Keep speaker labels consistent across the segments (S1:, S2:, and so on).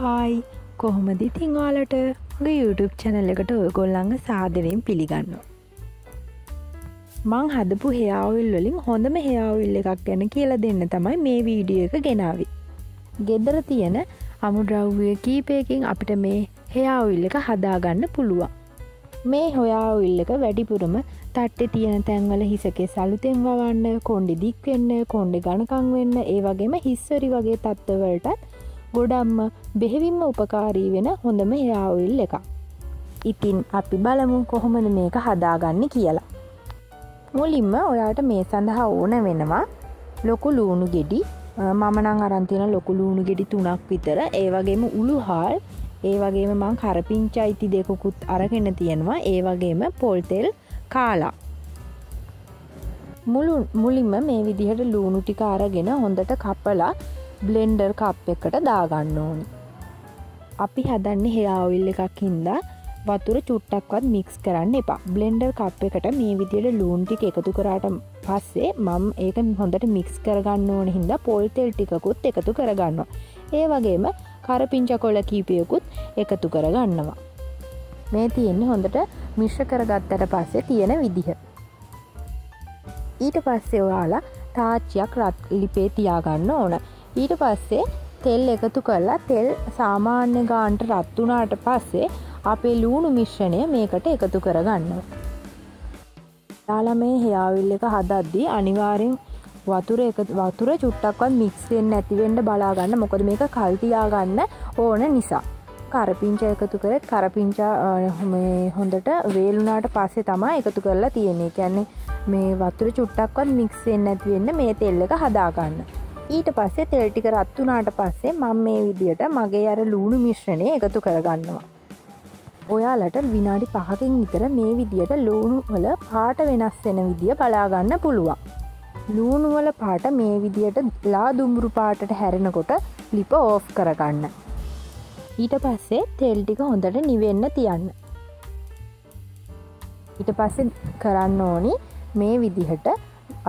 S1: Hi කොහොමදි තිංවාලට ගේ YouTube චැනල එකට ඔයගොල්ලඟ සාදරයෙන් පිළිගන්න. මං හදපු හෙයාවිල් වලින් හොඳම හෙයාවිල් එකක් ගැන කියල දෙන්න තමයි මේ වීඩිය එක ගෙනාවි. ගෙදර තියෙන අමුද්‍රව්ය කීපයකින් අපිට මේ හෙයාවිල් එක හදාගන්න පුළුවන්. මේ හොයාවිල් එක වැඩිපුරම තට්ටෙ තියෙන තැන්වල හිසකේ සලුතෙන් වවන්න කොන්්ඩි දික්වෙන්න කොන්්ඩි ගණකං වෙන්න ඒ වගේම හිස්සරි වගේ තත්ත්වවලටත් ගොඩම්ම බෙහෙවින්ම උපකාරී වෙන හොඳම යාවිල් එක. ඉතින් අපි බලමු කොහොමද මේක හදාගන්න කියලා. මුලින්ම ඔයාට මේ සඳහා ඕන වෙනවා ලොකු ලූුණු ගෙඩි. මමනං අරන්තින ලොකු ලූුණු ගෙඩි තුනක් විතර. ඒ වගේම උළු හාල්. ඒ වගේම මං කරපිංච අයිති දෙකුකුත් අරගෙන තියෙනවා. ඒ වගේම පොල්තෙල් කාලා. මුළු මුලින්ම මේ විදිහට ලූුණු ටික අරගෙන හොඳට කප්පලා බ්ලෙන්ඩර් කප් එකට දාගන්න ඕනි. අපි හදන්න හෙයාවිල් එකක් හින්දා වතුර චුට්ටක්වත් මික්ස් කරන්න එපා බ්ලෙන්ඩර් කප් එකට මේ විදියට ලූන්ටික එකතු කරාට පස්සේ මම් ඒක හොඳට මික්ස් කරගන්න ඕන හින්දා පොල්තෙල් ටිකකුත් එකතු කරගන්න. ඒ වගේම කරපිංච කොල කීපයකුත් එකතු කරගන්නවා. මේ තියෙන්නේ හොඳට මිශ්‍ර කරගත්තට පස්සේ තියෙන විදිහ. ඊට පස්සේ ඔයාලා තාච්චයක් රත් ලිපේ තියාගන්න ඕන ඊට පස්සේ තෙල් එකතු කරලා තෙල් සාමාන්‍ය ගාන්ට රත්තුනාට පස්සේ අපේ ලූුණු මිශ්‍රණය මේකට එකතු කරගන්න. යාල මේ හෙයාවිල් එක හදද්දී අනිවාරෙන් වතුර එක වතුර චුට්ටක්වත් මික්ස්ෙන් නැතිවෙන්ඩ බලාගන්න මොකද මේක කල්තියාගන්න ඕන නිසා. කරපිංච එකතු කරත් කරපිංචා හොඳට වේලුනාට පස්සේ තමා එකතු කරලා තියෙන්නේ කැන්නේ මේ වතුර චුට්ටක්වත් මික්සෙන් නැතිවෙන්න මේ තෙල්ල එක හදාගන්න. ඊට පස්සේ තෙල්ටික රත්තුනාට පස්සේ මං මේ විදියට මගේ අර ලූුණු මිශ්‍රණය එකතු කරගන්නවා. ඔයාලට විනාඩි පහකින් විතර මේ විදියට ලූුණු වල පාට වෙනස් වෙන විදිිය බලාගන්න පුළුවන්. ලූුණුවල පාට මේ විදියට ලා දුම්බුරු පාටට හැරෙනකොට ලිප ඕෆ් කරගන්න. ඊට පස්සේ තෙල්ටික හොඳට නිවෙන්න තියන්න. ඊට පස්සෙ කරන්න ඕනි මේ විදිහට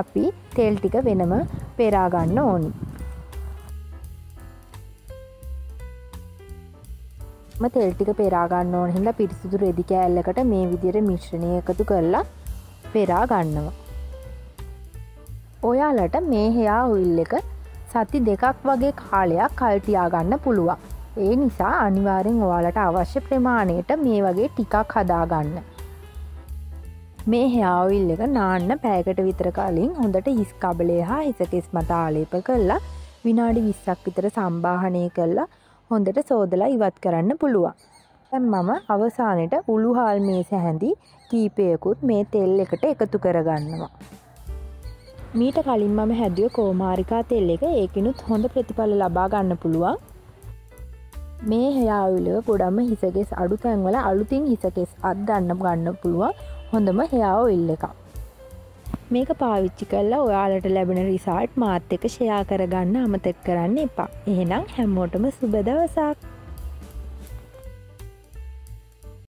S1: අපි තෙල් ටික වෙනම පෙරාගන්න ඕනි. තෙල්ටික පෙරාගන්න ඕන හිද පිරිසිදු රෙදි කෑල්ලකට මේ විදිර මිශ්‍රණය එකතු කරලා පෙරා ගන්නවා. ඔයාලට මේ හෙයා උල්ල එක සති දෙකක් වගේ කාලයක් කල්තියාගන්න පුළුවන්. ඒ නිසා අනිවාරෙන් ඔයාලට අවශ්‍ය ප්‍රමාණයට මේ වගේ ටිකක් හදාගන්න. මේ හෙයාවිල් එක නාන්න පෑකට විතර කලින් හොඳට හිස් කබලේ හා හිසකෙස් මත ආලේප කරලා විනාඩි විස්සක් විතර සම්බාහනය කරලා හොඳට සෝදලා ඉවත් කරන්න පුළුවන්. ඇම් මම අවසානයට උළුහාල් මේ සැහැඳි කීපයකුත් මේ තෙල් එකට එකතු කරගන්නවා. මීට කලින් මම හැදිය කෝමාරිකා තෙල් එක ඒකනුත් හොඳ ප්‍රතිඵල ලබා ගන්න පුළුවන් මේ හයාවිලව ගොඩම හිසගෙස් අඩු තැන්වල අලුතින් හිසකෙස් අත් ගන්න ගන්න පුළුවන් හොඳම හෙයාව ඉල්ල එක. මේක පාවිච්චි කල්ලා ඔයාලට ලැබෙන රිසාට් මාත් එක ෂයා කරගන්න අමතෙක් කරන්න එපා. එහෙනම් හැම්මෝටම සුබදවසක්.